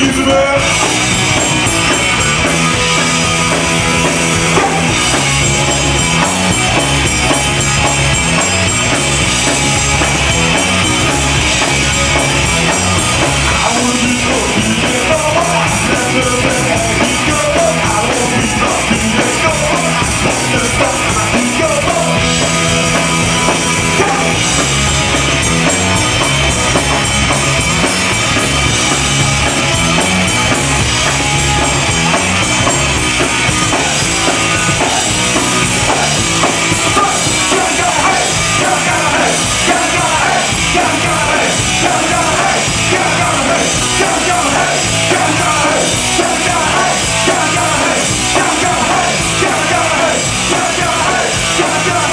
Give it. Shut up!